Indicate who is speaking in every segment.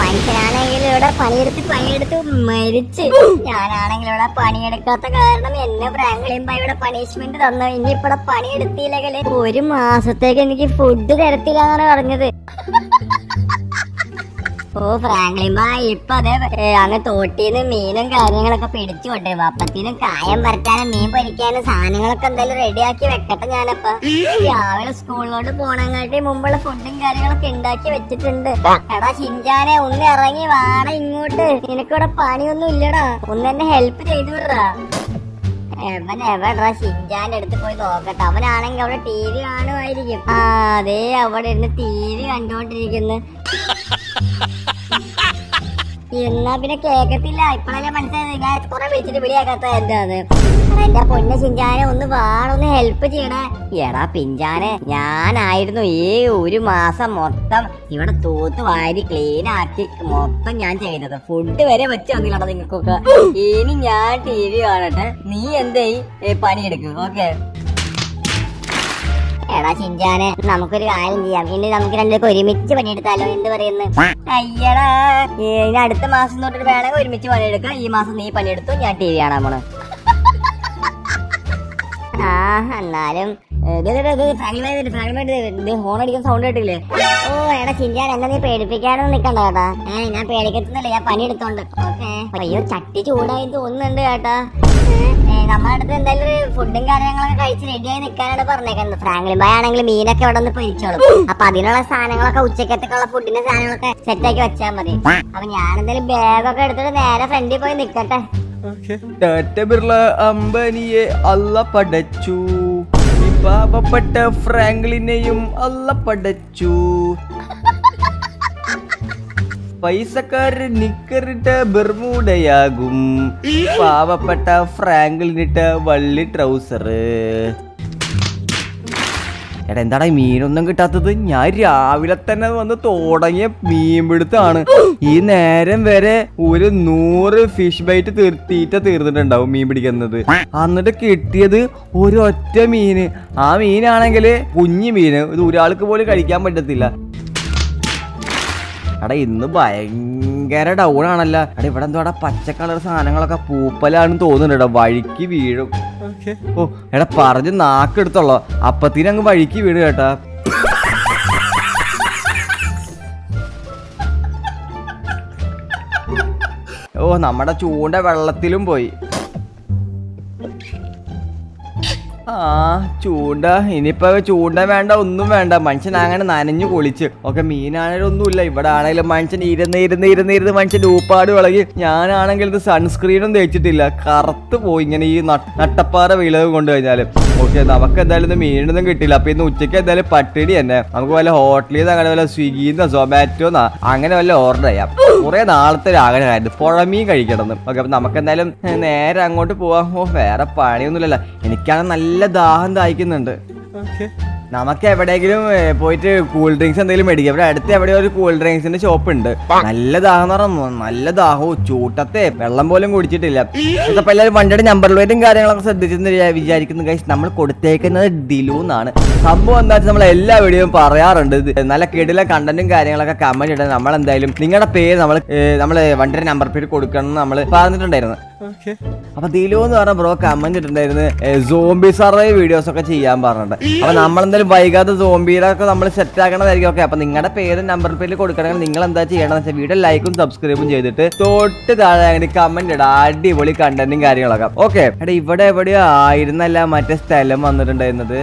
Speaker 1: മനുഷ്യനാണെങ്കിൽ ഇവിടെ പണിയെടുത്ത് പണിയെടുത്ത് മരിച്ച്. ഞാനാണെങ്കിൽ ഇവിടെ പണിയെടുക്കാത്ത കാരണം എന്നെ പ്രാങ്കളിയുമ്പോ ഇവിടെ പണിഷ്മെന്റ് തന്നു. ഇനി ഇവിടെ പണിയെടുത്തില്ലെങ്കിൽ ഒരു മാസത്തേക്ക് എനിക്ക് ഫുഡ് തരത്തില്ല എന്നാണ് പറഞ്ഞത്. ഓ ഫ്രാങ്ക്ലിൻ ഇപ്പൊ അതെ അങ്ങ് തോട്ടീന്ന് മീനും കാര്യങ്ങളൊക്കെ പിടിച്ചു കൊണ്ടേ. അപ്പത്തിനും കായം പറിക്കാനും മീൻ പൊരിക്കാനും സാധനങ്ങളൊക്കെ എന്തായാലും റെഡിയാക്കി വെക്കട്ടെ ഞാനപ്പ. രാവിലെ സ്കൂളിലോട്ട് പോണങ്ങാട്ടി മുമ്പുള്ള ഫുഡും കാര്യങ്ങളൊക്കെ ഉണ്ടാക്കി വെച്ചിട്ടുണ്ട്. എടാ ഷിൻജാനെ ഒന്ന് ഇറങ്ങി വാണ ഇങ്ങോട്ട്. നിനക്കിവിടെ പണിയൊന്നും ഇല്ലടാ. ഒന്ന് എന്നെ ഹെൽപ്പ് ചെയ്തു വിടാ എവൻ എവിടാ ഷിൻജാന്റെ അടുത്ത് പോയി നോക്കട്ടെ. അവനാണെങ്കിൽ അവിടെ ടി വി കാണുമായിരിക്കും. ആ അതെ അവിടെ ഇരുന്ന് ടി വി കണ്ടോണ്ടിരിക്കുന്നു. എന്നാ പിന്നെ കേക്കത്തില്ല. ഇപ്പഴല്ലേ മനസ്സിലായത് ഞാൻ കുറെ വിളിച്ചിട്ട് വിളിയാക്കാത്ത എന്താന്ന്. എന്റെ പൊന്നെ ചിഞ്ചാനെ ഒന്ന് വാണൊന്ന് ഹെൽപ്പ് ചെയ്യണേ എടാ പിഞ്ചാനെ ഞാനായിരുന്നു ഈ ഒരു മാസം മൊത്തം ഇവിടെ തൂത്ത് വാരി ക്ലീൻ ആക്കി മൊത്തം ഞാൻ ചെയ്തത്. ഫുഡ് വരെ വെച്ച് വന്നില്ലടാ നിങ്ങൾക്കൊക്കെ. ഇനി ഞാൻ ടി വി കാണട്ടെ. നീ എന്തേ പണിയെടുക്കും. ഓക്കെ എടാ ചിഞ്ചാനെ നമുക്കൊരു കാര്യം ചെയ്യാം. ഇനി നമുക്ക് രണ്ടുപേർക്ക് ഒരുമിച്ച് പണിയെടുത്താലോ? എന്ത് പറയുന്നു? അയ്യടാ ഇനി അടുത്ത മാസം തൊട്ട് വേണമെങ്കിൽ ഒരുമിച്ച് പണിയെടുക്കാം. ഈ മാസം നീ പണിയെടുത്തു ഞാൻ ടി വി കാണാൻ പോണു. ആ എന്നാലും ഹോൺ അടിക്കുന്ന സൗണ്ട് കേട്ടില്ലേ ഓ എടാ ചിഞ്ചാൻ എന്നെ നീ പേടിപ്പിക്കാനൊന്നും നിക്കണ്ട കേട്ടാ. ഏ ഞാൻ പേടിക്കത്തുന്നില്ല ഞാൻ പണിയെടുത്തോണ്ട്. ഓക്കെ. അയ്യോ ചട്ടി ചൂടായി തോന്നുന്നുണ്ട് കേട്ടാ. നമ്മുടെ അടുത്ത് എന്തായാലും ഫുഡും കാര്യങ്ങളൊക്കെ കഴിച്ച് റെഡിയായി നിൽക്കാനാണ് പറഞ്ഞേക്കുന്നത്. ഫ്രാങ്ക്ലിൻ ബായ് ആണെങ്കിൽ മീനൊക്കെ ഇവിടെ നിന്ന് പൊരിച്ചോളും അപ്പൊ അതിനുള്ള സാധനങ്ങളൊക്കെ ഉച്ചക്കത്തേക്കുള്ള ഫുഡിന്റെ സാധനങ്ങളൊക്കെ സെറ്റാക്കി വെച്ചാൽ മതി. അപ്പൊ ഞാൻ എന്തായാലും ബാഗൊക്കെ എടുത്തിട്ട് നേരെ ഫ്രണ്ടിൽ പോയി നിക്കട്ടെ.
Speaker 2: ടാറ്റ ബിർള അമ്പനിയെ അല്ല പടച്ചു. ഈ പാവപ്പെട്ട ഫ്രാങ്ക്ലിനെയും അല്ല പടച്ചു. പൈസക്കാരൻ നിക്കറിട്ട ബെർമൂടയാകും പാവപ്പെട്ട ഫ്രാങ്ക്ലിനിട്ട വള്ളി ട്രൗസറ്. എടാ എന്താടാ മീനൊന്നും കിട്ടാത്തത്? ഞാൻ രാവിലെ തന്നെ വന്ന് തുടങ്ങിയ മീൻ പിടുത്താണ് ഈ നേരം വരെ ഒരു നൂറ് ഫിഷ് ബൈറ്റ് തീർ തീറ്റ തീർന്നിട്ടുണ്ടാവും മീൻ പിടിക്കുന്നത്. എന്നിട്ട് കിട്ടിയത് ഒരു ഒറ്റ മീന് ആ മീനാണെങ്കിൽ കുഞ്ഞു മീന് ഇത് ഒരാൾക്ക് പോലും കഴിക്കാൻ പറ്റത്തില്ല. എടാ ഇന്ന് ഭയങ്കര ഡൗൺ ആണല്ലോ. എടാ ഇവിടെ എന്തോടാ പച്ച കളർ സാധനങ്ങളൊക്കെ പൂപ്പലാണെന്ന് തോന്നുന്നുണ്ട്. വഴിക്ക് വീഴും. ഓ എടാ പറഞ്ഞ് നാക്കെടുത്തോളോ. അപ്പത്തിന് അങ്ങ് വഴിക്ക് വീട് കേട്ടാ. ഓ നമ്മുടെ ചൂണ്ട വെള്ളത്തിലും പോയി. ആ ചൂണ്ട. ഇനിയിപ്പോ ചൂണ്ട വേണ്ട ഒന്നും വേണ്ട. മനുഷ്യൻ അങ്ങനെ നനഞ്ഞു കുളിച്ച്. ഒക്കെ മീനാണേലും ഒന്നുമില്ല ഇവിടെ ആണെങ്കിലും മനുഷ്യൻ ഇരുന്ന് ഇരുന്ന് ഇരുന്ന് ഇരുന്ന് മനുഷ്യൻ ഊപ്പാട് വിളകി. ഞാനാണെങ്കിൽ ഇത് സൺസ്ക്രീനും തേച്ചിട്ടില്ല. കറുത്ത് പോയി ഇങ്ങനെ ഈ നട്ട- നട്ടപ്പാറ വിളവ് കൊണ്ടു കഴിഞ്ഞാൽ. ഓക്കെ നമുക്ക് എന്തായാലും ഇന്ന് മീനൊന്നും കിട്ടില്ല അപ്പൊ ഇന്ന് ഉച്ചയ്ക്ക് എന്തായാലും പട്ടിണി തന്നെ. നമുക്ക് വല്ല ഹോട്ടലിൽ നിന്ന് അങ്ങനെ വല്ല സ്വിഗ്ഗിന്നോ സൊമാറ്റോന്നോ അങ്ങനെ വല്ല ഓർഡർ ചെയ്യാം. കുറെ നാളത്തെ ആഗ്രഹമായിരുന്നു. പുഴമീൻ കഴിക്കണം ഓക്കെ അപ്പൊ നമുക്ക് എന്തായാലും നേരെ അങ്ങോട്ട് പോവാം. ഓ വേറെ പണിയൊന്നുമില്ലല്ലോ. എനിക്കാണെങ്കിൽ നല്ല ദാഹം ദാഹിക്കുന്നുണ്ട്. നമുക്ക് എവിടെയെങ്കിലും പോയിട്ട് കൂൾ ഡ്രിങ്ക്സ് എന്തെങ്കിലും മേടിക്കാം. ഇവിടെ അടുത്ത് എവിടെയോ ഒരു കൂൾ ഡ്രിങ്ക്സിന്റെ ഷോപ്പ് ഉണ്ട്. നല്ല ദാഹം എന്ന് പറഞ്ഞാൽ നല്ല ദാഹവും ചൂട്ടത്തെ വെള്ളം പോലും കുടിച്ചിട്ടില്ല. അപ്പൊ എല്ലാവരും വണ്ടിയുടെ നമ്പർ പ്ലേറ്റും കാര്യങ്ങളൊക്കെ ശ്രദ്ധിച്ചെന്ന് വിചാ- വിചാരിക്കുന്നു. കഴിച്ച് നമ്മൾ കൊടുത്തേക്കുന്നത് ദിലു എന്നാണ്. സംഭവം എന്താ വെച്ചാൽ നമ്മൾ എല്ലാ വീഡിയോയും പറയാറുണ്ട്. നല്ല കിടില കണ്ടന്റും കാര്യങ്ങളൊക്കെ കമന്റ് ഇടാൻ നമ്മൾ എന്തായാലും നിങ്ങളുടെ പേര് നമ്മൾ നമ്മൾ വണ്ടിയുടെ നമ്പർ പ്ലേറ്റ് കൊടുക്കണം എന്ന് നമ്മൾ പറഞ്ഞിട്ടുണ്ടായിരുന്നു. അപ്പൊ ദിലു എന്ന് പറഞ്ഞ ബ്രോ കമന്റ് ഇട്ടിട്ടുണ്ടായിരുന്നു വീഡിയോസ് ഒക്കെ ചെയ്യാൻ പറഞ്ഞിട്ട്. അപ്പൊ നമ്മളെന്തായാലും വൈകാതെ സോംബിയിലൊക്കെ നമ്മൾ സെറ്റ് ആക്കണതായിരിക്കും. ഓക്കെ അപ്പൊ നിങ്ങളുടെ പേര് നമ്പർ പേരിൽ കൊടുക്കണമെങ്കിൽ നിങ്ങൾ എന്താ ചെയ്യണമെന്ന് വെച്ചാൽ വീഡിയോ ലൈക്കും സബ്സ്ക്രൈബും ചെയ്തിട്ട് തൊട്ട് താഴെ അങ്ങനെ കമന്റ് ഇടാം അടിപൊളി കണ്ടന്റും കാര്യങ്ങളൊക്കെ. ഓക്കെ എടാ ഇവിടെ എവിടെയോ ആയിരുന്നല്ല മറ്റേ സ്ഥലം വന്നിട്ടുണ്ടായിരുന്നത്.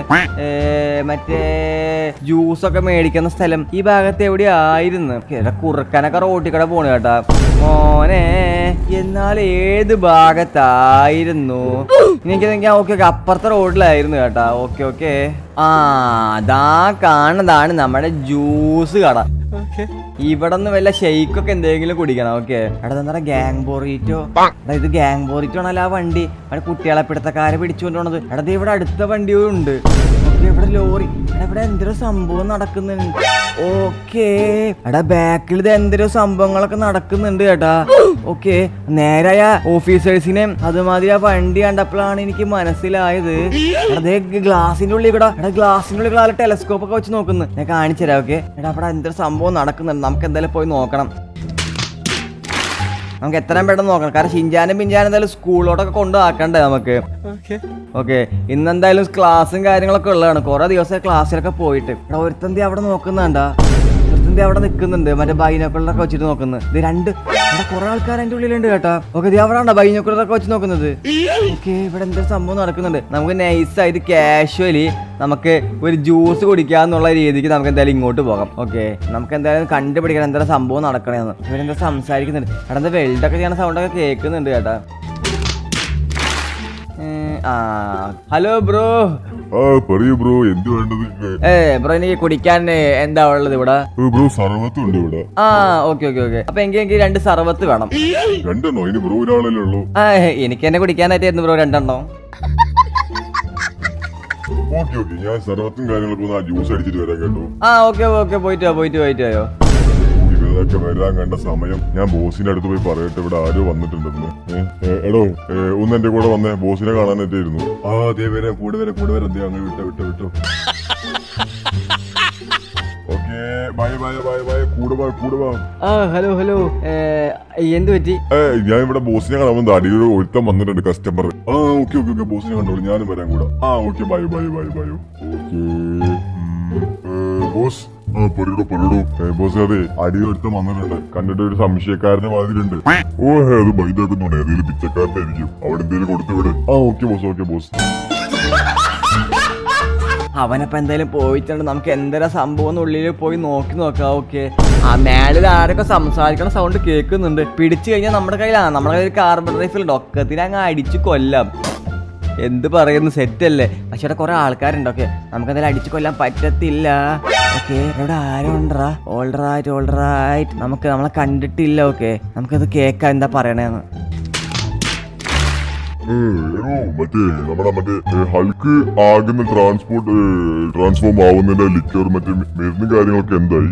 Speaker 2: മറ്റേ ജ്യൂസ് ഒക്കെ മേടിക്കുന്ന സ്ഥലം ഈ ഭാഗത്ത് എവിടെയോ ആയിരുന്നു. കുറുക്കാനൊക്കെ റോട്ടിൽ കൂടെ പോണു കേട്ടാ. മോനെ എന്നാൽ ഏത് ഭാഗത്തായിരുന്നു എനിക്ക് ഓക്കെ ഓക്കെ. അപ്പുറത്തെ റോഡിലായിരുന്നു കേട്ടാ. Okay okay. ആ അതാ കാണുന്നതാണ് നമ്മുടെ ജ്യൂസ് കട. ഇവിടെ നിന്ന് വല്ല ഷെയ്ക്കൊക്കെ എന്തെങ്കിലും കുടിക്കണം ഓക്കെ. എടാ എന്താ ഗാങ് ബോറിറ്റോ? എടാ ഇത് ഗാങ് ബോറിറ്റോ ആണല്ലോ ആ വണ്ടി. അവിടെ കുട്ടികളെ പിടുത്തക്കാരെ പിടിച്ചുകൊണ്ടുപോണത്. എടാ ഇവിടെ അടുത്ത വണ്ടിയും ഉണ്ട്. ഓക്കെ ഇവിടെ ലോറി. എടാ ഇവിടെ എന്തൊരു സംഭവം നടക്കുന്നുണ്ട്. ഓക്കേ. എടാ ബാക്കിൽ ഇത് സംഭവങ്ങളൊക്കെ നടക്കുന്നുണ്ട് കേട്ടാ. ഓക്കെ നേരായ ഓഫീസേഴ്സിനെ അതുമാതിരി ആ വണ്ടി കണ്ടപ്പോഴാണ് എനിക്ക് മനസ്സിലായത്. അതേ ഗ്ലാസിന്റെ ഉള്ളിൽ കൂടെ എടാ ഗ്ലാസിന്റെ ഉള്ളിൽ ടെലസ്കോപ്പ് ഒക്കെ വെച്ച് നോക്കുന്നു. ഞാൻ കാണിച്ചു തരാം ഓക്കെ. എടാ അവിടെ എന്തൊരു സംഭവം നടക്കുന്നുണ്ട്. നമുക്ക് എന്തായാലും പോയി നോക്കണം. നമുക്ക് എത്രയും പെട്ടെന്ന് നോക്കണം. കാരണം ഷിഞ്ചാനും പിഞ്ചാനും എന്തായാലും സ്കൂളിലോട്ടൊക്കെ കൊണ്ടുപോക്കണ്ടേ നമുക്ക്? ഓക്കെ. ഇന്നെന്തായാലും ക്ലാസ്സും കാര്യങ്ങളൊക്കെ ഉള്ളതാണ്. കുറെ ദിവസം ക്ലാസ്സിലൊക്കെ പോയിട്ട്. ഒരുത്തന്തി അവിടെ നോക്കുന്നുണ്ടാ. ഒരുത്തന്തി അവിടെ നിൽക്കുന്നുണ്ട് മറ്റേ ബൈനോക്കളിലൊക്കെ വെച്ചിട്ട് നോക്കുന്നത് ഇത് രണ്ട് ഇവിടെ കുറെ ആൾക്കാർ അതിന്റെ ഉള്ളിലുണ്ട് കേട്ടോ. ഓക്കെ ഇത് അവിടെ ഉണ്ടോ ബൈനോക്കുള്ളൊക്കെ വെച്ച് നോക്കുന്നത്? ഓക്കെ ഇവിടെ എന്തൊരു സംഭവം നടക്കുന്നുണ്ട്. നമുക്ക് നൈസായിട്ട് കാഷ്വലി നമുക്ക് ഒരു ജ്യൂസ് കുടിക്കാന്നുള്ള രീതിക്ക് നമുക്ക് എന്തായാലും ഇങ്ങോട്ട് പോകാം. ഓക്കെ നമുക്ക് എന്തായാലും കണ്ടുപിടിക്കണം എന്താ സംഭവം നടക്കണേന്ന്. ഇവരെന്താ സംസാരിക്കുന്നുണ്ട്? അവിടെ എന്താ വെൽഡൊക്കെ ചെയ്യണ സൗണ്ടൊക്കെ കേൾക്കുന്നുണ്ട് കേട്ടാ. ഹലോ ബ്രോ
Speaker 3: പറയൂ ബ്രോ എന്ത് വേണ്ടത്?
Speaker 2: ഏ ബ്രോ എനിക്ക് കുടിക്കാൻ എന്താ ഉള്ളത് ഇവിടെ?
Speaker 3: ബ്രോ സർവത്തും ഉണ്ട് ഇവിടെ.
Speaker 2: ആ ഓക്കെ ഓക്കെ ഓക്കെ അപ്പൊ എനിക്ക് എനിക്ക് രണ്ട് സർവത്ത് വേണം.
Speaker 3: രണ്ടെണ്ണോ? ഇനി ബ്രോ ഒരാളല്ലേ ഉള്ളൂ.
Speaker 2: എനിക്ക് തന്നെ കുടിക്കാനായിട്ടായിരുന്നു ബ്രോ രണ്ടെണ്ണോ?
Speaker 3: ഓക്കെ ഓക്കെ ഞാൻ സർവത്തും കാര്യങ്ങളൊക്കെ ഒന്ന് ആ ജ്യൂസ് അടിച്ചിട്ട് വരാൻ കേട്ടോ.
Speaker 2: ആ ഓക്കെ ഓക്കെ പോയിട്ട് പോയിട്ട് പോയിട്ട് പോയോ
Speaker 3: ഇവരൊക്കെ വരാൻ കണ്ട സമയം ഞാൻ ബോസിന്റെ അടുത്ത് പോയി പറയട്ടെ. ഇവിടെ ആരോ വന്നിട്ടുണ്ടെന്ന്. എടോ ഒന്ന് എന്റെ കൂടെ വന്നേ. ബോസിനെ കാണാനായിട്ടായിരുന്നു. ആ അതെ വരെ കൂടെ വരെ കൂടെ വരെ. അങ്ങ് അങ്ങനെ വിട്ടോ വിട്ടോ വിട്ടോ. Okay bye bye bye bye. കൂടെ വാ
Speaker 2: ആ ഹലോ ഹലോ. എന്ത് പറ്റി?
Speaker 3: ഞാൻ ഇവിടെ ബോസിനെ കാണാൻ അടിയൊരു ഒരുത്തം വന്നിട്ടുണ്ട് കസ്റ്റമർ ആ ഓക്കെ ഓക്കെ ഓക്കെ. ബോസിനെ കണ്ടോളൂ. ഞാനും വരാൻ കൂടെ. ആ okay bye bye bye bye. Okay boss. പറയടോ പറയടോ. ബോസ് അതെ അടിയൊരുത്തം വന്നിട്ടുണ്ട്. കണ്ടിട്ട് ഒരു സംശയക്കാരന്റെ മാതിരിണ്ട് ഓ ഹേ, അത് ബൈതാക്കുന്നുണ്ട് ഏതെങ്കിലും പിച്ചക്കാരനായിരിക്കും അവിടെ എന്തെങ്കിലും കൊടുത്തു വിട്. ആ ഓക്കെ ബോസ് ഓക്കെ ബോസ്.
Speaker 2: അവനപ്പ എന്തായാലും പോയിട്ടുണ്ട്. നമുക്ക് എന്തര സംഭവം ഉള്ളിൽ പോയി നോക്കി നോക്കാം ഓക്കെ. ആ മേളിൽ ആരൊക്കെ സംസാരിക്കണ സൗണ്ട് കേൾക്കുന്നുണ്ട്. പിടിച്ചു കഴിഞ്ഞാൽ നമ്മുടെ കയ്യിലാണ് നമ്മുടെ കയ്യിൽ കാർബൺ റൈഫിൾ ഡൊക്കത്തിന് അങ്ങ് അടിച്ചു കൊല്ലാം. എന്ത് പറയുന്നു സെറ്റ് അല്ലേ? പക്ഷെ ഇവിടെ കുറെ ആൾക്കാരുണ്ട് ഓക്കെ. നമുക്ക് എന്തായാലും അടിച്ചു കൊല്ലാൻ പറ്റത്തില്ല. ഓക്കെ ഇവിടെ ആരും ഉണ്ടാ ഓൾഡർ ആയിട്ട് ഓൾഡർ ആയിട്ട് നമുക്ക് നമ്മളെ കണ്ടിട്ടില്ല ഓക്കെ. നമുക്കത് കേൾക്കാം എന്താ പറയണേന്ന്.
Speaker 3: മറ്റേ ഹൾക്ക് ആകുന്ന ട്രാൻസ്പോർട്ട് ട്രാൻസ്ഫോം മറ്റേ എന്തായി?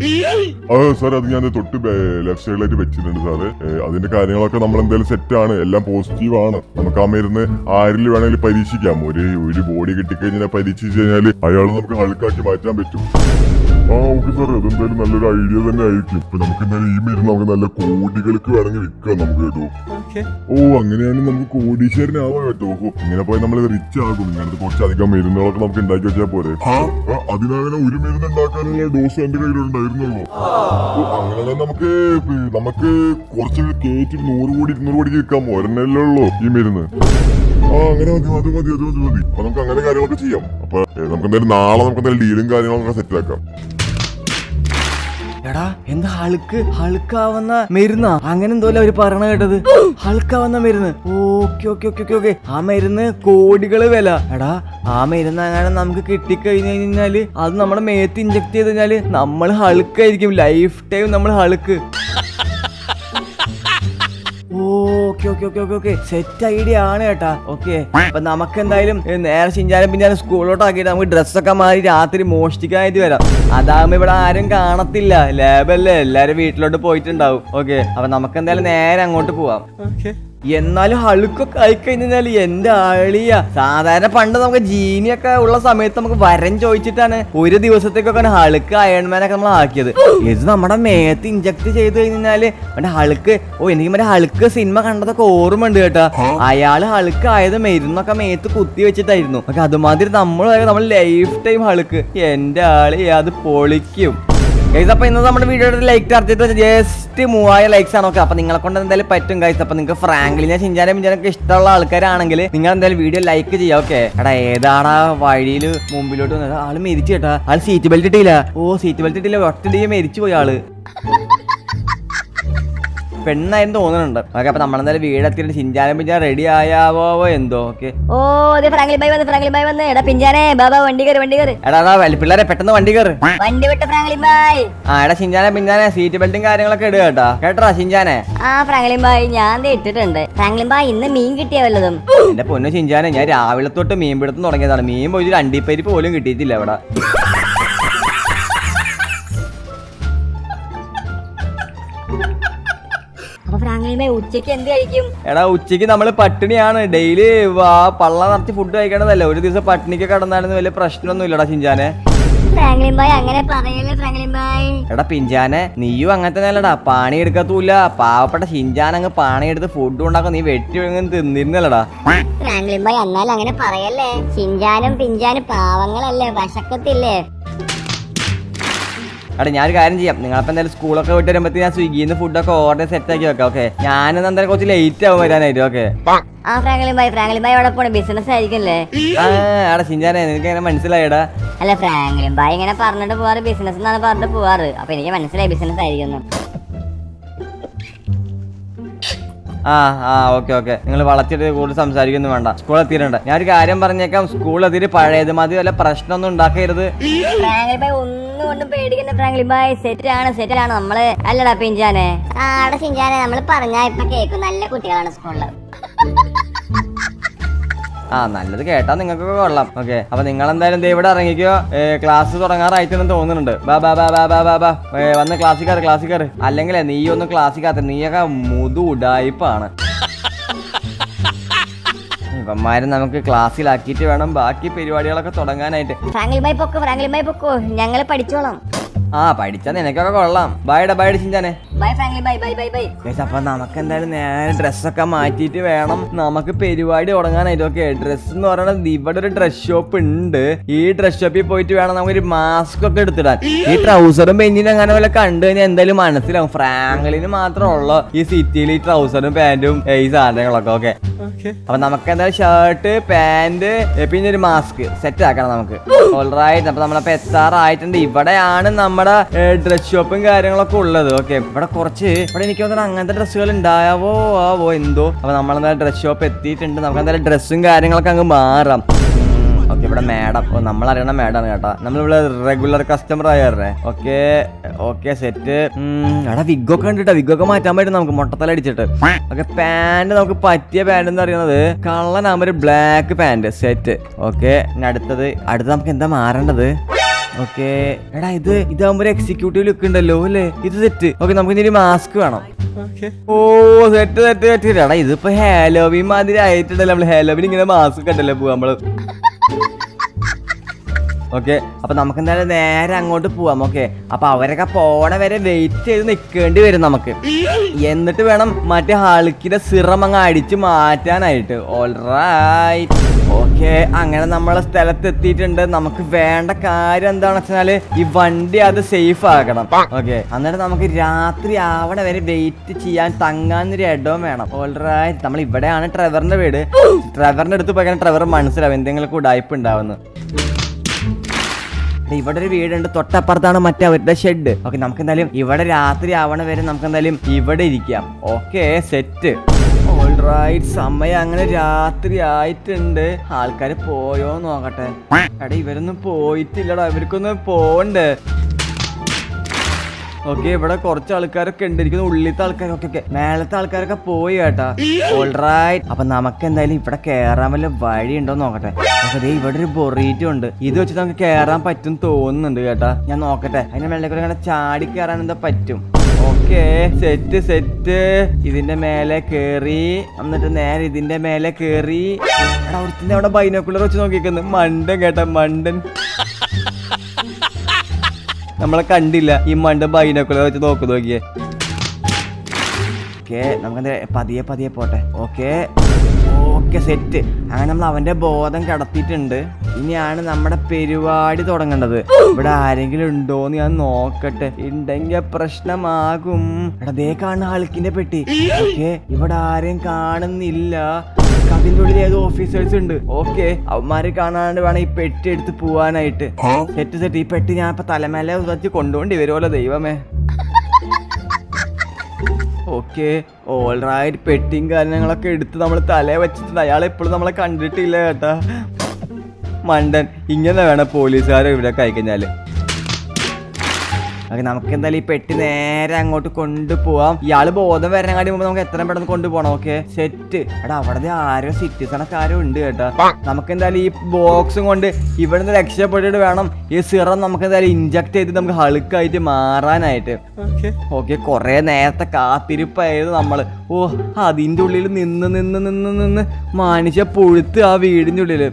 Speaker 3: ആ ഞാൻ തൊട്ട് ലെഫ്റ്റ് സൈഡിലായിട്ട് വെച്ചിട്ടുണ്ട് അതിന്റെ കാര്യങ്ങളൊക്കെ നമ്മൾ എന്തായാലും സെറ്റ് ആണ്. എല്ലാം പോസിറ്റീവ് ആണ്. നമുക്ക് ആ മരുന്ന് ആരിൽ വേണമെങ്കിൽ പരീക്ഷിക്കാം. ഒരു ഒരു ബോഡി കിട്ടിക്കഴിഞ്ഞാൽ പരീക്ഷിച്ചു കഴിഞ്ഞാൽ അയാൾ നമുക്ക് ഹൾക്കാക്കി മാറ്റാൻ പറ്റും. ആ ഓക്കെ സാർ അതെന്തായാലും നല്ലൊരു ഐഡിയ തന്നെ ആയിരിക്കും ഇപ്പൊ നമുക്ക് എന്തായാലും ഈ മരുന്ന് നമുക്ക് നല്ല കോടികൾക്ക് വേണമെങ്കിൽ വിൽക്കാം നമുക്ക് കേട്ടോ. ഓ അങ്ങനെയാണെങ്കിൽ നമുക്ക് കോടീശ്വരനാവാം കേട്ടോ. ഓ, ഇങ്ങനെ പോയാൽ നമ്മൾ റിച്ച് ആകും. ഇങ്ങനത്തെ കുറച്ചധികം മരുന്നുകളൊക്കെ നമുക്ക് ഉണ്ടാക്കി വെച്ചാൽ പോരെ. ആ, ആ, അതിനങ്ങനെ ഒരു മരുന്ന് ഉണ്ടാക്കാനുള്ള ഡോസ് എന്റെ കയ്യിലുണ്ടായിരുന്നുള്ളൂ ഓ, അങ്ങനെ നമുക്ക് പി- നമുക്ക് കുറച്ച് കേറ്റി നൂറ് കോടി ഇരുന്നൂറ് കോടിക്ക് വിൽക്കാം. ഒരെണ്ണല്ലേ ഉള്ളൂ ഈ മരുന്ന്. ആ അങ്ങനെ മതി മതി മതി അത് മതി മതി. അപ്പൊ നമുക്ക് അങ്ങനെ കാര്യങ്ങളൊക്കെ ചെയ്യാം. അപ്പൊ നമുക്ക് എന്തായാലും നാളെ നമുക്ക് എന്തായാലും ഡീലും കാര്യങ്ങളൊക്കെ സെറ്റ് ആക്കാം.
Speaker 2: എടാ എന്ത് ഹളുക്ക്? ഹളുക്കാവുന്ന മരുന്നാ? അങ്ങനെ എന്തോല്ല അവർ പറഞ്ഞ കേട്ടത്? ഹളുക്കാവുന്ന മരുന്ന്. Okay okay okay okay okay. ആ മരുന്ന് കോടികൾ വില. എടാ ആ മരുന്ന് അങ്ങനെ നമുക്ക് കിട്ടിക്കഴിഞ്ഞു കഴിഞ്ഞാൽ അത് നമ്മുടെ മേത്ത് ഇഞ്ചക്ട് ചെയ്ത് കഴിഞ്ഞാൽ നമ്മൾ ഹളുക്കായിരിക്കും. ലൈഫ് ടൈം നമ്മൾ ഹളുക്ക് okay okay okay okay okay. Set idea ആണ് കേട്ടാ. ഓക്കെ അപ്പൊ നമുക്ക് എന്തായാലും നേരെ ചിഞ്ചാലും പിന്നെ സ്കൂളിലോട്ട് ആക്കിയിട്ട് നമുക്ക് ഡ്രസ്സൊക്കെ മാറി രാത്രി മോഷ്ടിക്കാനായിട്ട് വരാം. അതാകുമ്പോ ഇവിടെ ആരും കാണത്തില്ല. ലാബല്ലേ എല്ലാരും വീട്ടിലോട്ട് പോയിട്ടുണ്ടാവും. ഓക്കെ അപ്പൊ നമുക്ക് എന്തായാലും നേരെ അങ്ങോട്ട് പോവാം. എന്നാലും ഹളുക്കൊക്കെ ആയിക്കഴിഞ്ഞാൽ എന്റെ ആളിയ. സാധാരണ പണ്ട് നമുക്ക് ജീനിയൊക്കെ ഉള്ള സമയത്ത് നമുക്ക് വരം ചോദിച്ചിട്ടാണ് ഒരു ദിവസത്തേക്കൊക്കെ ഹളുക്ക് അയൺമാനൊക്കെ നമ്മൾ ആക്കിയത്. ഇത് നമ്മുടെ മേത്ത് ഇഞ്ചക്ട് ചെയ്ത് കഴിഞ്ഞാൽ മറ്റേ ഹളുക്ക് ഓ എനിക്ക് മറ്റേ ഹളുക്ക് സിനിമ കണ്ടതൊക്കെ ഓർമ്മയുണ്ട് കേട്ടോ. അയാൾ ഹളുക്ക് ആയത് മരുന്നൊക്കെ മേത്ത് കുത്തി വെച്ചിട്ടായിരുന്നു. അതുമാതിരി നമ്മൾ നമ്മൾ ലൈഫ് ടൈം ഹളുക്ക് എന്റെ ആളി അത് പൊളിക്കും. ഗൈസ് അപ്പൊ ഇന്ന് നമ്മുടെ വീഡിയോയുടെ ലൈക്ക് ടാർജറ്റ് ജസ്റ്റ് മൂവായിരം ലൈക്സ് ആണ് ഓക്കെ അപ്പൊ നിങ്ങളെ കൊണ്ട് എന്തായാലും പറ്റും ഗൈസ് അപ്പൊ നിങ്ങൾക്ക് ഫ്രാങ്ക്ലിനെ ചിഞ്ചാനും മിഞ്ചാനൊക്കെ ഇഷ്ടമുള്ള ആൾക്കാരാണെങ്കിൽ നിങ്ങൾ എന്തായാലും വീഡിയോ ലൈക്ക് ചെയ്യാം ഓക്കെ എടാ ആ വഴിയിൽ മുമ്പിലോട്ട് വന്നത്? ആൾ മരിച്ചു കേട്ടാ. ആൾ സീറ്റ് ബെൽറ്റ് ഇട്ടില്ല. ഓ സീറ്റ് ബെൽറ്റ് ഇട്ടില്ല. ഒറ്റ മരിച്ചു പോയി ആൾ. പെണ്ണായിരുന്നു തോന്നുന്നുണ്ട്. ഓക്കെ അപ്പൊ നമ്മളെന്തായാലും വീടെത്തിയിട്ട് ചിഞ്ചാനം പിഞ്ചാൻ റെഡി ആയാവോ എന്തോ ഓക്കെ.
Speaker 1: ഓ അതെ ഫ്രാങ്ക്ലി ബൈ വന്ന് ഫ്രാങ്ക്ലി ബൈ വന്ന്. എടാ പിഞ്ചാനെ ബാബാ വണ്ടി കയറി വണ്ടി കയറി
Speaker 2: എടാ എടാ പിള്ളേരെ പെട്ടെന്ന് വണ്ടി കയറി
Speaker 1: വണ്ടി വിട്ട് ഫ്രാങ്ക്ലി ബൈ.
Speaker 2: ആ എടാ ചിഞ്ചാനെ പിഞ്ചാനെ സീറ്റ് ബെൽറ്റും കാര്യങ്ങളൊക്കെ ഇടുക കേട്ടോ. കേട്ടോ ചിഞ്ചാനെ
Speaker 1: ആ ഫ്രാങ്ക്ലി ബൈ ഞാൻ ദേ ഇട്ടിട്ടുണ്ട്. ഫ്രാങ്ക്ലി ബൈ ഇന്ന് മീൻ കിട്ടിയ വല്ലതും.
Speaker 2: എന്റെ പൊന്നു ചിഞ്ചാനെ ഞാൻ രാവിലെ തൊട്ട് മീൻ പിടുത്തം തുടങ്ങിയതാണ്. മീൻ പോയി ഒരു അണ്ടിപ്പരിപ്പ് പോലും കിട്ടിയിട്ടില്ല ഇവിടെ.
Speaker 1: എന്ത് കഴിക്കും?
Speaker 2: എടാ ഉച്ചയ്ക്ക് നമ്മൾ പട്ടിണിയാണ്. ഡെയിലി വാ പള്ള നിറച്ച് ഫുഡ് കഴിക്കണതല്ല? ഒരു ദിവസം പട്ടിണിക്ക് കടന്നാലും വലിയ പ്രശ്നമൊന്നും ഇല്ലടാ ചിഞ്ചാനെ എടാ പിഞ്ചാനെ നീയും അങ്ങനെ തന്നെ അല്ലടാ. പാണി എടുക്കത്തൂല്ല. പാവപ്പെട്ട ഷിഞ്ചാൻ അങ്ങ് പാണി എടുത്ത് ഫുഡ് ഉണ്ടാക്കും നീ വെട്ടി വെങ്ങും തിന്നിരുന്നല്ലടാ.
Speaker 1: ഫ്രാങ്ക്ലിൻ ബായ് എന്നാലും അങ്ങനെ പറയല്ലേ. ചിഞ്ചാനും പിഞ്ചാനും പാവങ്ങളല്ലേ വശക്കത്തില്ലേ?
Speaker 2: എടാ ഞാനൊരു കാര്യം ചെയ്യാം. നിങ്ങളപ്പം എന്തായാലും സ്കൂളൊക്കെ വിട്ട് വരുമ്പോഴത്തേക്ക് ഞാൻ സ്വിഗ്ഗിയിൽ നിന്ന് ഫുഡൊക്കെ ഓർഡർ സെറ്റ് ആക്കി വെക്കാം ഓക്കെ ഞാനെന്ന് എന്തായാലും കുറച്ച് ലേറ്റ് ആവും വരാനായിട്ട് ഓക്കെ
Speaker 1: ആ ഫ്രാങ്ക്ലിൻ പോണേ. ബിസിനസ് ആയിരിക്കല്ലേ?
Speaker 2: നിനക്ക് എങ്ങനെ മനസ്സിലായടാ?
Speaker 1: അല്ല ഫ്രാങ്ക്ലിൻ ബൈ ഇങ്ങനെ പറഞ്ഞിട്ട് പോവാറ്. ബിസിനസ് എന്നാണ് പറഞ്ഞിട്ട് പോവാറ്. അപ്പൊ എനിക്ക് മനസ്സിലായി ബിസിനസ് ആയിരിക്കുന്നു
Speaker 2: ആ ആ ഓക്കെ ഓക്കെ. നിങ്ങൾ വളച്ചിട്ട് കൂടുതൽ സംസാരിക്കുന്നു വേണ്ട. സ്കൂൾ എത്തിയിട്ടുണ്ട്. ഞാനൊരു കാര്യം പറഞ്ഞേക്കാം. സ്കൂൾ എത്തിയിട്ട് പഴയത് മതി വല്ല പ്രശ്നമൊന്നും ഉണ്ടാക്കരുത്.
Speaker 1: ഫ്രാങ്ക്ലിൻ ഒന്നും കൊണ്ടും പേടിക്കുന്ന ഫ്രാങ്ക്ലിൻ ബായ് സെറ്റ് ആണ് നമ്മൾ. അല്ലടാ പിഞ്ചാനെ. ആടെ പിഞ്ചാനെ നമ്മൾ പറഞ്ഞാ ഇപ്പൊ കേക്കും. നല്ല കുട്ടികളാണ് സ്കൂളിൽ.
Speaker 2: ആ നല്ലത് കേട്ടാ നിങ്ങൾക്കൊക്കെ കൊള്ളാം. ഓക്കെ അപ്പൊ നിങ്ങൾ എന്തായാലും ദേ ഇവിടെ ഇറങ്ങിക്കോ. ക്ലാസ് തുടങ്ങാറായിട്ടെന്ന് തോന്നുന്നുണ്ട്. ബാ ബാ ബാ ബാ ബാ ബാ ബാ. വന്ന് ക്ലാസ്സിൽ കയറി ക്ലാസ്സിൽ കയറി അല്ലെങ്കിൽ നീ ഒന്ന് ക്ലാസ്സിൽ കാത്ത. നീയൊക്കെ മുതു ഉടായിപ്പാണ്. ഇവന്മാരെ നമുക്ക് ക്ലാസ്സിലാക്കിയിട്ട് വേണം ബാക്കി പരിപാടികളൊക്കെ തുടങ്ങാനായിട്ട്.
Speaker 1: പൊക്കോ പൊക്കോ ഞങ്ങൾ പഠിച്ചോളാം.
Speaker 2: ആ പഠിച്ചാൽ നിനക്കൊക്കെ കൊള്ളാം. ബൈഡ ബൈഡ് ചിഞ്ചാനെ
Speaker 1: bye bye bye bye
Speaker 2: bye അപ്പൊ നമുക്ക് എന്തായാലും നേരെ ഡ്രസ്സൊക്കെ മാറ്റിയിട്ട് വേണം. നമുക്ക് പരിപാടി തുടങ്ങാനായിട്ട്. ഓക്കെ ഡ്രസ്സ് എന്ന് പറയുന്നത് ഇവിടെ ഒരു ഡ്രസ് ഷോപ്പ് ഉണ്ട്. ഈ ഡ്രസ് ഷോപ്പിൽ പോയിട്ട് വേണം നമുക്ക് ഒരു മാസ്ക് ഒക്കെ എടുത്തിടാൻ. ഈ ട്രൗസറും പെഞ്ഞിനും അങ്ങനെ വല്ല കണ്ടു കഴിഞ്ഞാൽ എന്തായാലും മനസ്സിലാവും. ഫ്രാങ്ക്ലിന് മാത്രമേ ഉള്ളൂ. ഈ സിറ്റിയിൽ ഈ ട്രൗസറും പാന്റും ഈ സാധനങ്ങളൊക്കെ. ഓക്കെ അപ്പൊ നമുക്ക് എന്തായാലും ഷർട്ട് പാന്റ് പിന്നെ ഒരു മാസ്ക് സെറ്റ് ആക്കണം നമുക്ക്. ഓൾറൈറ്റ് അപ്പൊ നമ്മളപ്പോ എത്താറായിട്ടുണ്ട്. ഇവിടെയാണ് നമ്മുടെ ഡ്രസ് ഷോപ്പും കാര്യങ്ങളൊക്കെ ഉള്ളത്. ഓക്കെ ഇവിടെ കുറച്ച് ഇവിടെ എനിക്ക് തോന്നുന്നു അങ്ങനത്തെ ഡ്രസ്സുകൾ ഉണ്ടായാവോ ആവോ എന്തോ. അപ്പൊ നമ്മളെന്തായാലും ഡ്രസ് ഷോപ്പ് എത്തിയിട്ടുണ്ട്. നമുക്ക് എന്തായാലും ഡ്രസ്സും കാര്യങ്ങളൊക്കെ അങ്ങ് മാറാം. ഓക്കെ ഇവിടെ മാഡം ഓ നമ്മൾ അറിയണ മാഡം കേട്ടാ. നമ്മളിവിടെ റെഗുലർ കസ്റ്റമർ ആയറേ ഓക്കെ ഓക്കെ സെറ്റ് എടാ വിഗൊക്കെ ഉണ്ട് കേട്ടോ വിഗൊക്കെ മാറ്റാൻ പറ്റും നമുക്ക്. മുട്ടത്തല അടിച്ചിട്ട്. ഓക്കെ പാന്റ് നമുക്ക് പറ്റിയ പാന്റ് എന്ന് പറയുന്നത് കള്ളനാമൊരു ബ്ലാക്ക് പാന്റ് സെറ്റ് ഓക്കെ അടുത്തത് അടുത്ത് നമുക്ക് എന്താ മാറേണ്ടത്? ഓക്കെ. എടാ ഇത് ഇതാകുമ്പോ ഒരു എക്സിക്യൂട്ടീവ് ലുക്ക് ഉണ്ടല്ലോ അല്ലേ? ഇത് സെറ്റ് ഓക്കെ നമുക്ക് ഇനി ഒരു മാസ്ക് വേണം. ഓ സെറ്റ് സെറ്റ് സെറ്റ് എടാ ഇതിപ്പോ ഹാലോവിൻ മാതിരി ആയിട്ടുണ്ടല്ലോ നമ്മൾ ഹാലോവിൻ ഇങ്ങനെ മാസ്ക് കണ്ടല്ലേ പോവാ നമ്മൾ. ഓക്കെ അപ്പൊ നമുക്ക് എന്തായാലും നേരെ അങ്ങോട്ട് പോവാം. ഓക്കെ അപ്പൊ അവരൊക്കെ പോണ വരെ വെയിറ്റ് ചെയ്ത് നിൽക്കേണ്ടി വരും നമുക്ക്. എന്നിട്ട് വേണം മറ്റേ ഹളുക്കിന്റെ സിറം അങ്ങ് അടിച്ച് മാറ്റാനായിട്ട്. ഓൾറൈറ്റ് ഓക്കെ അങ്ങനെ നമ്മളെ സ്ഥലത്ത് എത്തിയിട്ടുണ്ട് നമുക്ക് വേണ്ട കാര്യം എന്താണെന്ന് വെച്ചാൽ ഈ വണ്ടി അത് സേഫ് ആക്കണം ഓക്കെ അന്നേരം നമുക്ക് രാത്രി ആവണ വരെ വെയിറ്റ് ചെയ്യാൻ തങ്ങാന്നൊരു ഇടവും വേണം. ഓൾറൈറ്റ് നമ്മൾ ഇവിടെയാണ് ട്രെവറിന്റെ വീട്. ട്രെവറിന്റെ അടുത്ത് പോയി ട്രെവർ മനസ്സിലാവും എന്തെങ്കിലും ഉടായ്പ ഉണ്ടാവുന്നു ഇവിടെ ഒരു വീടുണ്ട്. തൊട്ടപ്പുറത്താണ് മറ്റേ അവരുടെ ഷെഡ് ഓക്കെ നമുക്ക് എന്തായാലും ഇവിടെ രാത്രി ആവണ വരെ നമുക്ക് എന്തായാലും ഇവിടെ ഇരിക്കാം. ഓക്കെ സെറ്റ് ഓൾറൈറ്റ് സമയം അങ്ങനെ രാത്രി ആയിട്ടുണ്ട് ആൾക്കാര് പോയോ നോക്കട്ടെ. എടാ ഇവരൊന്നും പോയിട്ടില്ലടാ. ഇവർക്കൊന്നും പോണ്ട് ഓക്കെ ഇവിടെ കുറച്ച് ആൾക്കാരൊക്കെ ഉണ്ട്. ഇരിക്കുന്ന ഉള്ളിലത്തെ ആൾക്കാരൊക്കെ ഒക്കെ മേളത്തെ ആൾക്കാരൊക്കെ പോയി കേട്ടാ. ഓൾറൈറ്റ് അപ്പൊ നമുക്ക് എന്തായാലും ഇവിടെ കേറാൻ വല്ല വഴി ഉണ്ടോ നോക്കട്ടെ. അതെ ഇവിടെ ഒരു ബൊറീറ്റും ഉണ്ട്. ഇത് വെച്ചിട്ട് നമുക്ക് കേറാൻ പറ്റും തോന്നുന്നുണ്ട് കേട്ടാ. ഞാൻ നോക്കട്ടെ. അതിന്റെ മേലെ കൂടെ ചാടി കയറാൻ എന്താ പറ്റും? ഓക്കെ സെറ്റ് സെറ്റ് ഇതിന്റെ മേലെ കേറി. എന്നിട്ട് നേരെ ഇതിന്റെ മേലെ കേറി. അവിടുത്തെ അവിടെ ബൈനോക്കുലർ വെച്ച് നോക്കിക്കുന്നു മണ്ടൻ കേട്ട മണ്ടൻ. നമ്മളെ കണ്ടില്ല ഈ മണ്ടൻ ബൈനോക്കുലർ വെച്ച് നോക്കു നോക്കിയേ. ഓക്കെ നമുക്ക് പതിയെ പതിയെ പോട്ടെ. ഓക്കെ. ഓക്കെ സെറ്റ് അങ്ങനെ നമ്മൾ അവന്റെ ബോധം കടത്തിയിട്ടുണ്ട്. ഇനിയാണ് നമ്മുടെ പരിപാടി തുടങ്ങേണ്ടത്. ഇവിടെ ആരെങ്കിലും ഉണ്ടോന്ന് ഞാൻ നോക്കട്ടെ. ഉണ്ടെങ്കിൽ പ്രശ്നമാകും. എടാ ദേ കാണുന്ന ആൾക്കിന്റെ പെട്ടി. ഓക്കെ ഇവിടെ ആരെയും കാണുന്നില്ല. അതിന്റെ ഉള്ളിൽ ഏതോ ഓഫീസേഴ്സ് ഉണ്ട്. ഓക്കെ അവന്മാരെ കാണാണ്ട് വേണം ഈ പെട്ടി എടുത്ത് പോവാനായിട്ട്. സെറ്റ് സെറ്റ് ഈ പെട്ടി ഞാൻ ഇപ്പൊ തലമേലെ വെച്ച് കൊണ്ടുപോണ്ടി വരുമല്ലോ ദൈവമേ. ഓക്കെ ഓൾറൈറ്റ് പെട്ടിയും കാര്യങ്ങളൊക്കെ എടുത്ത് നമ്മൾ തലയെ വെച്ചിട്ടുണ്ട്. അയാൾ എപ്പോഴും നമ്മളെ കണ്ടിട്ടില്ല കേട്ടാ. മണ്ടൻ ഇങ്ങനെ വേണം പോലീസുകാരെ ഇവിടെ കഴിക്കഴിഞ്ഞാൽ ഓക്കെ നമുക്ക് എന്തായാലും ഈ പെട്ടി നേരെ അങ്ങോട്ട് കൊണ്ടുപോവാം. ഇയാൾ ബോധം വരണങ്ങാടി മുമ്പ് നമുക്ക് എത്രയും പെട്ടെന്ന് കൊണ്ടുപോകണം ഓക്കെ? സെറ്റ് എടാ അവിടെ ആരോ സിറ്റിസണൊക്കെ ആരോ ഉണ്ട് കേട്ടോ. നമുക്ക് എന്തായാലും ഈ ബോക്സും കൊണ്ട് ഇവിടെ നിന്ന് രക്ഷപ്പെട്ടിട്ട് വേണം ഈ സിറം നമുക്ക് എന്തായാലും ഇഞ്ചക്ട് ചെയ്ത് നമുക്ക് ഹളുക്കായിട്ട് മാറാനായിട്ട്. ഓക്കെ. കുറെ നേരത്തെ കാത്തിരിപ്പായിരുന്നു നമ്മൾ. ഓ അതിന്റെ ഉള്ളിൽ നിന്ന് നിന്ന് നിന്ന് നിന്ന് മാനിച്ച പുഴുത്ത് ആ വീടിന്റെ
Speaker 4: ഉള്ളിൽ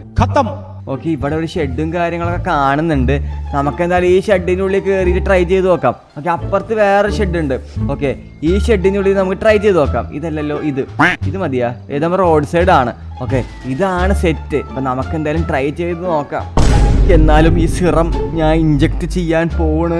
Speaker 2: ഓക്കെ ഇവിടെ ഒരു ഷെഡും കാര്യങ്ങളൊക്കെ കാണുന്നുണ്ട്. നമുക്ക് എന്തായാലും ഈ ഷെഡിനുള്ളിൽ കയറിയിട്ട് ട്രൈ ചെയ്ത് നോക്കാം. ഓക്കെ അപ്പുറത്ത് വേറെ ഷെഡ് ഉണ്ട് ഓക്കെ ഈ ഷെഡിനുള്ളിൽ നമുക്ക് ട്രൈ ചെയ്ത് നോക്കാം. ഇതല്ലല്ലോ ഇത്. ഇത് മതിയാ. ഇത് റോഡ് സൈഡ് ആണ്. ഓക്കെ ഇതാണ് സെറ്റ് അപ്പം നമുക്ക് എന്തായാലും ട്രൈ ചെയ്ത് നോക്കാം. എന്നാലും ഈ സിറം ഞാൻ ഇഞ്ചക്ട് ചെയ്യാൻ പോണ്.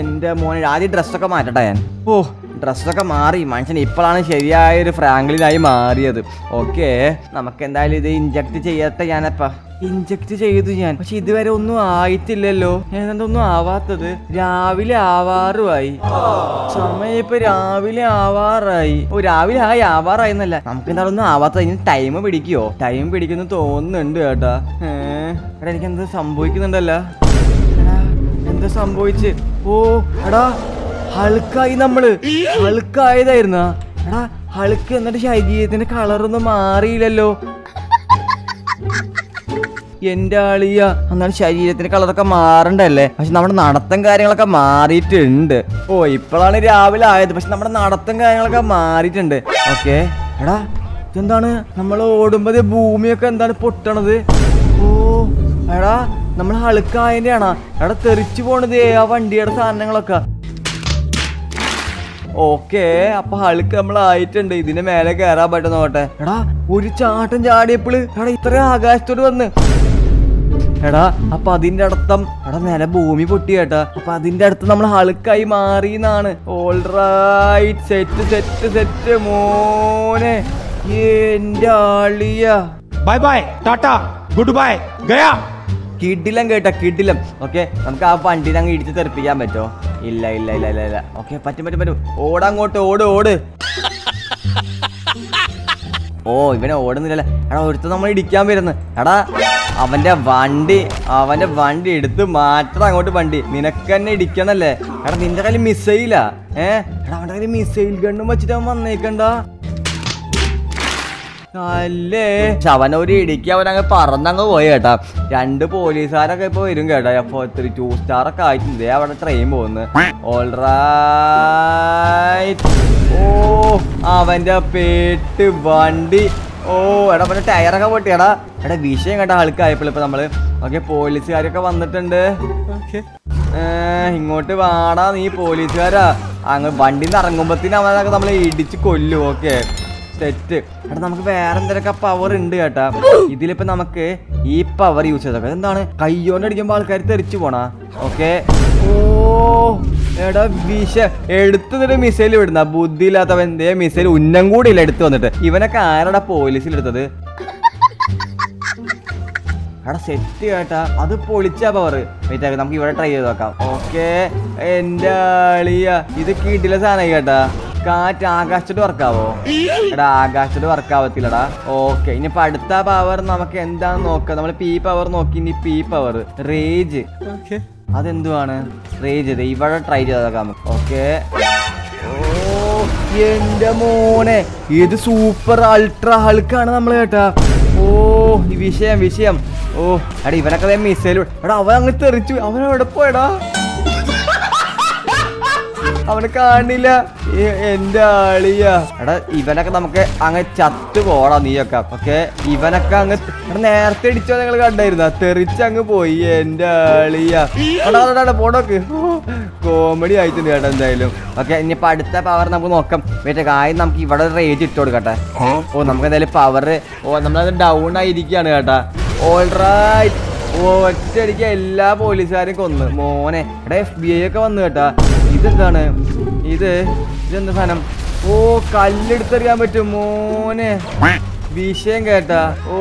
Speaker 2: എന്റെ മോനെ ആദ്യം ഡ്രസ്സൊക്കെ മാറ്റട്ടെ ഞാൻ. ഓ ഡ്രസ്സൊക്കെ മാറി. മനുഷ്യൻ ഇപ്പോഴാണ് ശരിയായ ഒരു ഫ്രാങ്ക്ലിനായി മാറിയത്. ഓക്കെ നമുക്ക് എന്തായാലും ഇത് ഇഞ്ചക്ട് ചെയ്യട്ടെ ഞാനപ്പാ. ഇഞ്ചക്ട് ചെയ്തു ഞാൻ. പക്ഷെ ഇതുവരെ ഒന്നും ആയിട്ടില്ലല്ലോ. എന്തൊന്നും ആവാത്തത്? രാവിലെ ആവാറുമായി. സമയം രാവിലെ ആവാറായി. ഓ രാവിലെ ആയി ആവാറായി എന്നല്ല നമുക്ക് എന്താ ഒന്നും ആവാത്തത്. ഇനി ടൈം പിടിക്കുവോ? ടൈം പിടിക്കുന്നു തോന്നുന്നുണ്ട് കേട്ടാ ഏഹ് എടാ എനിക്ക് എന്ത് സംഭവിക്കുന്നുണ്ടല്ലോ എന്താ സംഭവിച്ച്? ഓ എടാ ഹൾക്കായി നമ്മൾ. ഹൾക്കായതായിരുന്ന. എടാ ഹൾക്ക് എന്നിട്ട് ശരീരത്തിന്റെ കളറൊന്നും മാറിയില്ലല്ലോ. എന്റെ ആളിയ. എന്നാൽ ശരീരത്തിന്റെ കളറൊക്കെ മാറണ്ടല്ലേ? പക്ഷെ നമ്മുടെ നടത്തം കാര്യങ്ങളൊക്കെ മാറിയിട്ടുണ്ട്. ഓ ഇപ്പോഴാണ് രാവിലെ ആയത്. പക്ഷെ നമ്മുടെ നടത്തം കാര്യങ്ങളൊക്കെ മാറിയിട്ടുണ്ട്. ഓക്കെ. എടാ ഇതെന്താണ്? നമ്മൾ ഓടുമ്പോ ഭൂമിയൊക്കെ എന്താണ് പൊട്ടണത്? ഓ എടാ നമ്മൾ ഹളുക്കായന്റെ ആണോ എടാ തെറിച്ചു പോണത് ആ വണ്ടിയുടെ സാധനങ്ങളൊക്കെ. ഓക്കെ അപ്പൊ ഹൾക്ക് നമ്മൾ ആയിട്ടുണ്ട്. ഇതിന്റെ മേലെ കയറാൻ പറ്റുന്ന നോട്ടെ എടാ ഒരു ചാട്ടം ചാടിയപ്പോൾ എടാ ഇത്ര ആകാശത്തോട് വന്ന്. എടാ അപ്പൊ അതിന്റെ അടുത്തം എടാ നില ഭൂമി പൊട്ടി കേട്ടാ. അപ്പൊ അതിന്റെ അടുത്ത് നമ്മൾ ഹളുക്കായി മാറി എന്നാണ് ഓൾറൈറ്റ് സെറ്റ് സെറ്റ് സെറ്റ് മോനെ. എന്റെ ആളിയ
Speaker 4: bye bye tata good bye Gaya
Speaker 2: കിടിലം കേട്ടാ കിടിലം. ഓക്കെ നമുക്ക് ആ വണ്ടിനെ അങ്ങ് ഇടിച്ച് തെറിപ്പിക്കാൻ പറ്റോ? ഇല്ല ഇല്ല ഇല്ല ഇല്ല ഇല്ല. ഓക്കെ പറ്റും പറ്റും പറ്റും. ഓടങ്ങോട്ട് ഓട് ഓട്. ഓ ഇവനെ ഓടുന്നില്ല എടാ ഒരുത്ത നമ്മൾ ഇടിക്കാൻ വരുന്നു. എടാ അവന്റെ വണ്ടി അവന്റെ വണ്ടി എടുത്ത് മാറ്റണം അങ്ങോട്ട് വണ്ടി. നിനക്ക് തന്നെ ഇടിക്കണല്ലേ? എടാ നിന്റെ കയ്യിൽ മിസൈലാ ഏ? എടാ അവന്റെ കയ്യിൽ മിസൈൽ ഗണ്ണും വെച്ചിട്ട് അവൻ വന്നേക്കണ്ട? അല്ലേ അവൻ ഒരു ഇടിക്ക് അങ്ങ് പറന്നങ്ങ് പോയി കേട്ടാ. രണ്ട് പോലീസുകാരൊക്കെ ഇപ്പൊ വരും കേട്ടാ. അപ്പൊ ഒത്തിരി ടൂ സ്റ്റാർ ഒക്കെ ആയിട്ടുണ്ട് അവിടെ ട്രെയിൻ പോകുന്നു ഓൾറൈറ്റ് ഓ അവന്റെ പേട്ട് വണ്ടി. ഓ എടാ പിന്നെ ടയറൊക്കെ പൊട്ടി. എടാ എടാ വിഷയം കേട്ടാ ആൾക്കായപ്പോൾ ഇപ്പൊ നമ്മൾ. ഓക്കെ പോലീസുകാരൊക്കെ വന്നിട്ടുണ്ട്. ഇങ്ങോട്ട് വാടാ നീ പോലീസുകാരാ. അങ്ങ് വണ്ടിന്ന് ഇറങ്ങുമ്പത്തിന് അവനൊക്കെ നമ്മളെ ഇടിച്ച് കൊല്ലും. ഓക്കെ. സെറ്റ് എടാ നമുക്ക് വേറെ എന്തൊക്കെ പവർ ഉണ്ട് കേട്ടാ. ഇതിലിപ്പോ നമുക്ക് ഈ പവർ യൂസ് ചെയ്തോക്കാം എന്താണ് കയ്യോണ്ട് അടിക്കുമ്പോ ആൾക്കാർ തെറിച്ചു പോണാ. ഓക്കെ ഓ എടാ വിഷ എടുത്തതൊരു മിസൈൽ വിടുന്ന ബുദ്ധിയില്ലാത്തവൻ എന്തേ മിസൈൽ ഉന്നം കൂടി ഇല്ല എടുത്തു വന്നിട്ട്. ഇവനൊക്കെ ആരടാ പോലീസിൽ എടുത്തത്? എടാ സെറ്റ് കേട്ടാ. അത് പൊളിച്ച പവർ വെയിറ്റ് നമുക്ക് ഇവിടെ ട്രൈ ചെയ്ത് നോക്കാം. ഓക്കെ എന്റെ ആളിയ. ഇത് കിട്ടില്ല സാധനം കേട്ടാ. കാറ്റ് ആകാശത്തോട് വർക്കാവോ? എടാ ആകാശത്തോട് വർക്കാവത്തില്ലടാ. ഓക്കെ ഇനിയിപ്പോ അടുത്ത പവർ നമുക്ക് എന്താന്ന് നോക്ക. നമ്മൾ പി പവർ നോക്കി ഇനി പി പവർ റേജ് അതെന്തുവാണ്? റേജ് ഇത് ഇവിടെ ട്രൈ ചെയ്ത് നോക്കാം നമുക്ക് ഓക്കെ എന്റെ മോനെ. ഇത് സൂപ്പർ അൾട്രാ ഹൾക്കാണ് നമ്മൾ കേട്ടാ. ഓ വിഷയം വിഷയം. ഓ എടാ ഇവനൊക്കെ മിസൈൽ എടാ അവൻ അങ്ങ് തെറിച്ചു. അവൻ എവിടെ പോയടാ? അവനെ കാണില്ല. എന്റെ ആളിയ. എടാ ഇവനൊക്കെ നമുക്ക് അങ്ങ് ചത്തു പോടാ നീയൊക്കെ. ഓക്കെ ഇവനൊക്കെ അങ്ങ് നേരത്തെ ഇടിച്ചോ നിങ്ങൾ കണ്ടായിരുന്ന? തെറിച്ച് അങ്ങ് പോയി എന്റെ ആളിയ. എടാ പോടോക്ക് കോമഡി ആയിട്ടുണ്ട് കേട്ടോ എന്തായാലും. ഓക്കെ ഇനിയിപ്പോ അടുത്ത പവർ നമുക്ക് നോക്കാം. മറ്റേ കാര്യം നമുക്ക് ഇവിടെ ഒരു റേജ് ഇട്ട് കൊടുക്കട്ടെ. ഓ നമുക്ക് എന്തായാലും പവർ ഓ നമ്മളത് ഡൗൺ ആയിരിക്കുകയാണ് കേട്ടാ ഓൾറൈറ്റ് ഓ ഒറ്റയടിക്ക് എല്ലാ പോലീസുകാരും കൊന്ന്. മോനെ എടാ എഫ് ബി ഐ ഒക്കെ വന്നു കേട്ടാ ഇതെന്താണ്? ഇത് ഇതെന്താ സാധനം? ഓ കല്ലെടുത്തെറിയാൻ പറ്റും മോനെ. വിഷയം കേട്ടാ. ഓ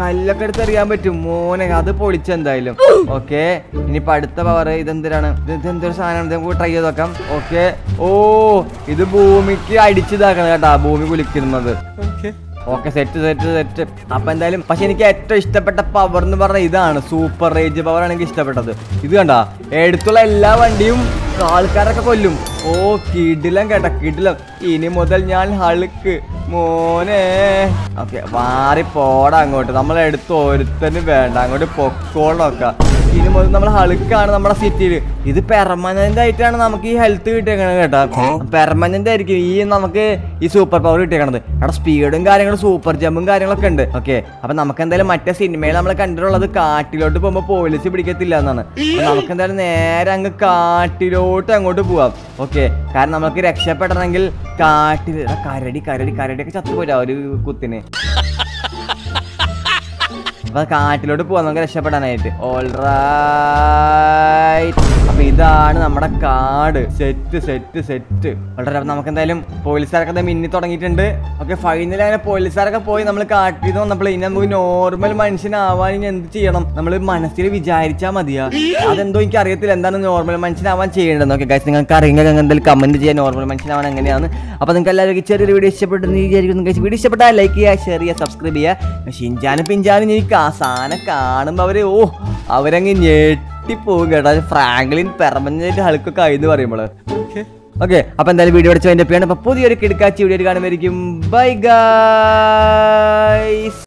Speaker 2: കല്ലൊക്കെ എടുത്തെറിയാൻ പറ്റും മോനെ. അത് പൊളിച്ചെന്തായാലും. ഓക്കെ. ഇനിയിപ്പോ അടുത്ത പവർ ഇതെന്തിനാണ്? ഇത് ഇതെന്തൊരു സാധനമാണ്? നമുക്ക് ട്രൈ ചെയ്ത് നോക്കാം. ഓക്കെ. ഓ ഇത് ഭൂമിക്ക് അടിച്ചിതാക്കണം കേട്ടാ. ഭൂമി കുലിക്കുന്നത്. ഓക്കെ സെറ്റ് സെറ്റ് സെറ്റ് അപ്പൊ എന്തായാലും പക്ഷെ എനിക്ക് ഏറ്റവും ഇഷ്ടപ്പെട്ട പവർ എന്ന് പറഞ്ഞ ഇതാണ്. സൂപ്പർ റേഞ്ച് പവർ ആണ് എനിക്ക് ഇഷ്ടപ്പെട്ടത്. ഇത് കണ്ട എടുത്തുള്ള എല്ലാ വണ്ടിയും ആൾക്കാരൊക്കെ കൊല്ലും. ഓ കിടിലം കേട്ട കിടിലം. ഇനി മുതൽ ഞാൻ ഹൾക്ക് മോനെ. ഓക്കെ മാറി പോടാ അങ്ങോട്ട്. നമ്മൾ എടുത്ത് ഒരുത്തനും വേണ്ട അങ്ങോട്ട് പൊക്കോളൊക്കെ ഇതിന് മുതൽ നമ്മൾ ഹളുക്കാണ് നമ്മുടെ സിറ്റിയിൽ ഇത് പെർമനന്റ് ആയിട്ടാണ് നമുക്ക് ഈ ഹെൽത്ത് കിട്ടിയേക്കണത് കേട്ടോ. പെർമനന്റ് ആയിരിക്കും ഈ നമുക്ക് ഈ സൂപ്പർ പവർ കിട്ടിയേക്കണത്. അവിടെ സ്പീഡും കാര്യങ്ങളും സൂപ്പർ ജമ്പും കാര്യങ്ങളൊക്കെ ഉണ്ട്. ഓക്കെ അപ്പൊ നമുക്ക് എന്തായാലും മറ്റേ സിനിമയിൽ നമ്മൾ കണ്ടിട്ടുള്ളത് കാട്ടിലോട്ട് പോകുമ്പോൾ പോലീസ് പിടിക്കത്തില്ല എന്നാണ്. നമുക്ക് എന്തായാലും നേരെ അങ്ങ് കാട്ടിലോട്ട് അങ്ങോട്ട് പോവാം. ഓക്കെ കാരണം നമുക്ക് രക്ഷപ്പെടണമെങ്കിൽ കാട്ടിൽ കരടി കരടി കരടിയൊക്കെ ചത്തുപോരാ ഒരു കുത്തിന്? അപ്പൊ കാട്ടിലോട്ട് പോവാം നമുക്ക് രക്ഷപ്പെടാനായിട്ട്. ഓൾറൈറ്റ് അപ്പൊ ഇതാണ് നമ്മുടെ കാട്. സെറ്റ് സെറ്റ് സെറ്റ് വളരെ നമുക്ക് എന്തായാലും പോലീസുകാരൊക്കെ മിന്നി തുടങ്ങിയിട്ടുണ്ട്. ഓക്കെ ഫൈനലി അങ്ങനെ പോലീസുകാരൊക്കെ പോയി നമ്മൾ കാട്ടിൽ വന്നപ്പോൾ ഇനി നമുക്ക് നോർമൽ മനുഷ്യനാവാൻ ഇനി എന്ത് ചെയ്യണം? നമ്മൾ മനസ്സിൽ വിചാരിച്ചാൽ മതിയാ. അതെന്തോ എനിക്ക് അറിയത്തില്ല എന്താണ് നോർമൽ മനുഷ്യനാവാൻ ചെയ്യേണ്ടത് ഓക്കെ ഗൈസ് നിങ്ങൾക്ക് അറിയുമെങ്കിൽ എന്തെങ്കിലും കമന്റ് ചെയ്യാൻ നോർമൽ മനുഷ്യനാവാൻ എങ്ങനെയാണ്? അപ്പൊ നിങ്ങൾക്ക് എല്ലാവർക്കും ചെറിയൊരു വീഡിയോ ഇഷ്ടപ്പെട്ടെന്ന് വിചാരിക്കുന്നു ഗൈസ് വീഡിയോ ഇഷ്ടപ്പെട്ടാൽ ലൈക്ക് ചെയ്യുക ഷെയർ ചെയ്യുക സബ്സ്ക്രൈബ് ചെയ്യുക. ഷിൻജാനും പിഞ്ചാനും എനിക്ക് ആ സാധനം കാണുമ്പോൾ അവർ ഓ അവരങ്ങ് ഞെട്ടിപ്പോവും കേട്ടോ ഫ്രാങ്ക്ലിൻ പെർമനന്റ് ഹൾക്കൊക്കെ ആയി എന്ന് പറയുമ്പോൾ ഓക്കെ. അപ്പൊ എന്തായാലും വീഡിയോ അടിച്ച് അതിന്റെ പേയാണ് അപ്പൊ പുതിയൊരു കിടക്കാച്ചി വീഡിയോ കാണുമായിരിക്കും ബൈ ഗൈസ്